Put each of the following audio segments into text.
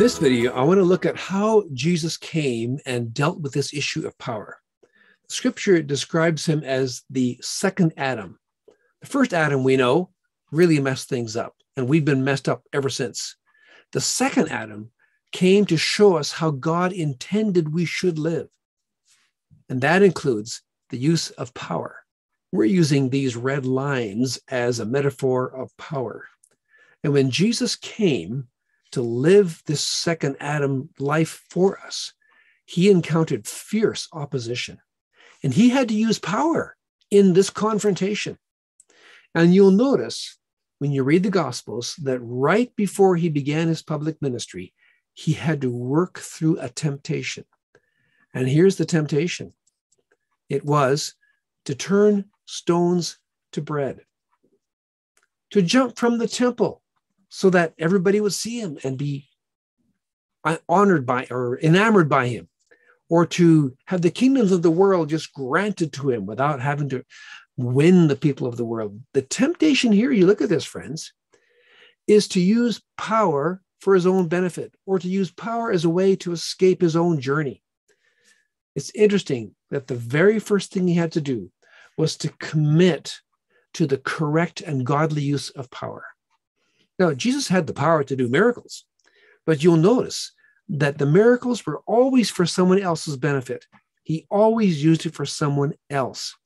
this video, I want to look at how Jesus came and dealt with this issue of power. Scripture describes him as the second Adam. The first Adam we know really messed things up, and we've been messed up ever since. The second Adam came to show us how God intended we should live. And that includes the use of power. We're using these red lines as a metaphor of power. And when Jesus came, to live this second Adam life for us, he encountered fierce opposition. And he had to use power in this confrontation. And you'll notice when you read the Gospels that right before he began his public ministry, he had to work through a temptation. And here's the temptation it was to turn stones to bread, to jump from the temple so that everybody would see him and be uh, honored by or enamored by him, or to have the kingdoms of the world just granted to him without having to win the people of the world. The temptation here, you look at this, friends, is to use power for his own benefit or to use power as a way to escape his own journey. It's interesting that the very first thing he had to do was to commit to the correct and godly use of power. Now, Jesus had the power to do miracles, but you'll notice that the miracles were always for someone else's benefit. He always used it for someone else.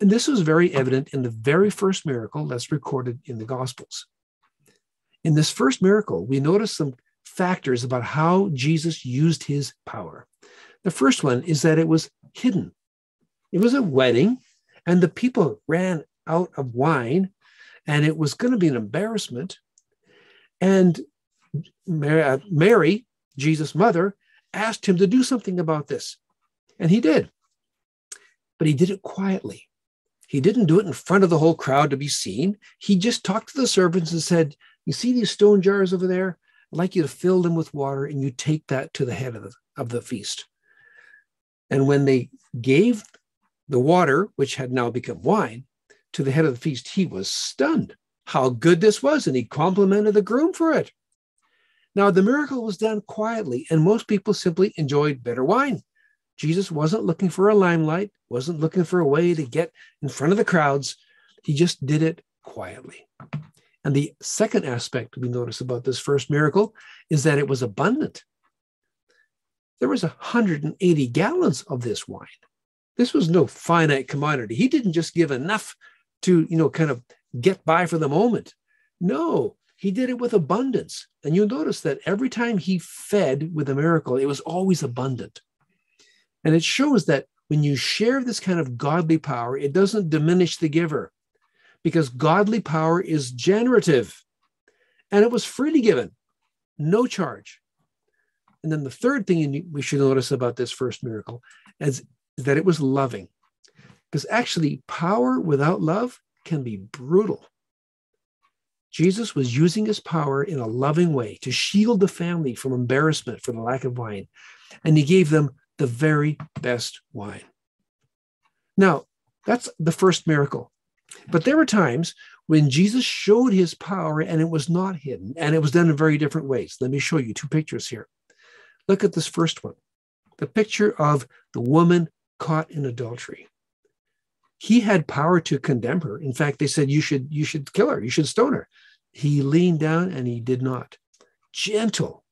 And this was very evident in the very first miracle that's recorded in the Gospels. In this first miracle, we notice some factors about how Jesus used his power. The first one is that it was hidden. It was a wedding, and the people ran out of wine, and it was going to be an embarrassment. And uh, Mary, Jesus' mother, asked him to do something about this. And he did. But he did it quietly. He didn't do it in front of the whole crowd to be seen. He just talked to the servants and said, You see these stone jars over there? I'd like you to fill them with water and you take that to the head of the, of the feast. And when they gave the water, which had now become wine, to the head of the feast, he was stunned how good this was, and he complimented the groom for it. Now, the miracle was done quietly, and most people simply enjoyed better wine. Jesus wasn't looking for a limelight, wasn't looking for a way to get in front of the crowds. He just did it quietly. And the second aspect we notice about this first miracle is that it was abundant. There was 180 gallons of this wine. This was no finite commodity. He didn't just give enough to, you know, kind of get by for the moment. No, he did it with abundance. And you'll notice that every time he fed with a miracle, it was always abundant. And it shows that when you share this kind of godly power, it doesn't diminish the giver because godly power is generative and it was freely given, no charge. And then the third thing we should notice about this first miracle is that it was loving. Because actually, power without love can be brutal. Jesus was using his power in a loving way to shield the family from embarrassment for the lack of wine, and he gave them the very best wine. Now, that's the first miracle. But there were times when Jesus showed his power and it was not hidden, and it was done in very different ways. Let me show you two pictures here. Look at this first one the picture of the woman caught in adultery he had power to condemn her. In fact, they said, you should, you should kill her, you should stone her. He leaned down and he did not. Gentle.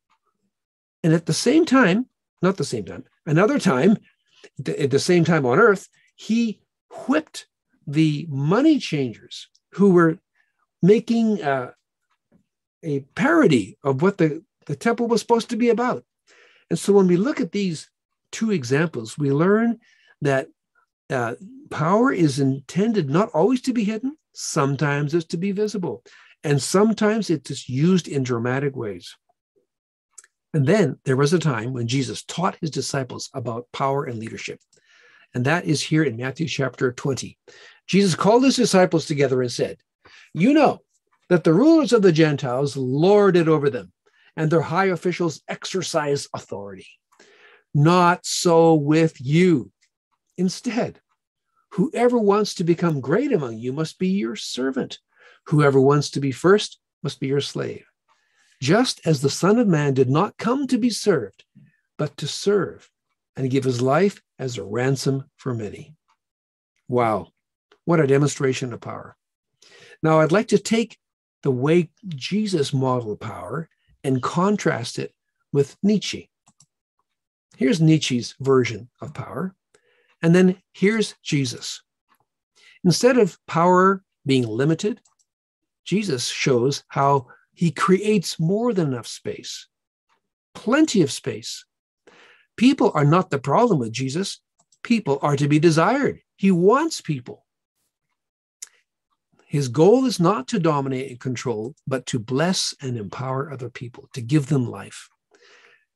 And at the same time, not the same time, another time, at the same time on earth, he whipped the money changers who were making uh, a parody of what the, the temple was supposed to be about. And so when we look at these two examples, we learn that uh, power is intended not always to be hidden, sometimes it's to be visible, and sometimes it's used in dramatic ways. And then there was a time when Jesus taught his disciples about power and leadership. And that is here in Matthew chapter 20. Jesus called his disciples together and said, You know that the rulers of the Gentiles lord it over them, and their high officials exercise authority. Not so with you. Instead, whoever wants to become great among you must be your servant. Whoever wants to be first must be your slave. just as the Son of Man did not come to be served, but to serve and give his life as a ransom for many. Wow, what a demonstration of power. Now, I'd like to take the way Jesus modeled power and contrast it with Nietzsche. Here's Nietzsche's version of power, and then here's Jesus. Instead of power being limited, Jesus shows how he creates more than enough space, plenty of space. People are not the problem with Jesus. People are to be desired. He wants people. His goal is not to dominate and control, but to bless and empower other people, to give them life.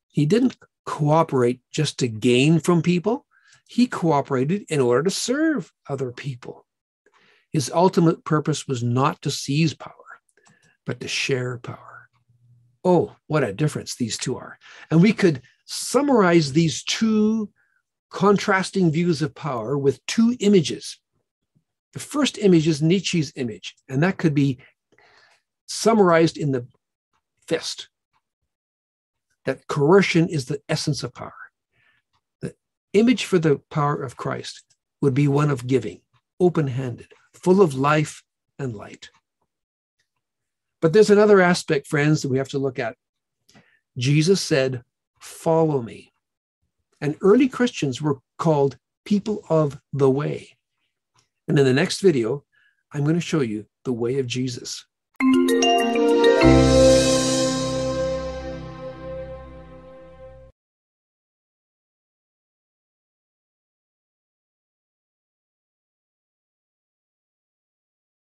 He didn't cooperate just to gain from people, he cooperated in order to serve other people. His ultimate purpose was not to seize power, but to share power. Oh, what a difference these two are. And we could summarize these two contrasting views of power with two images the first image is Nietzsche's image, and that could be summarized in the fist that coercion is the essence of power. Image for the power of Christ would be one of giving, open handed, full of life and light. But there's another aspect, friends, that we have to look at. Jesus said, Follow me. And early Christians were called people of the way. And in the next video, I'm going to show you the way of Jesus.